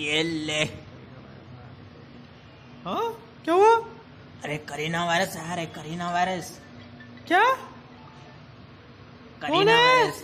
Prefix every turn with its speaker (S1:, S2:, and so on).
S1: ये ले
S2: हाँ? क्या हुआ?
S1: अरे करीना वायरस है अरे करीना वायरस।
S2: क्या?
S1: करीना वायरस।